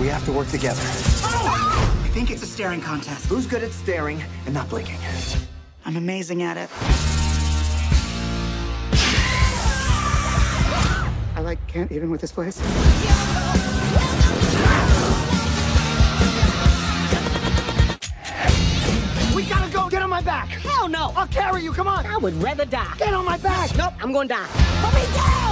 We have to work together. I think it's a staring contest. Who's good at staring and not blinking? I'm amazing at it. I like can't even with this place. We gotta go. Get on my back. Hell no. I'll carry you. Come on. I would rather die. Get on my back. Nope, I'm gonna die. Me down!